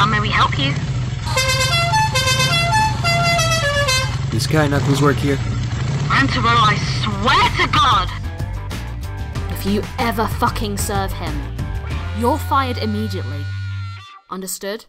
How may we help you? This guy, Knuckles work here? Rantaro, I swear to God! If you ever fucking serve him, you're fired immediately. Understood?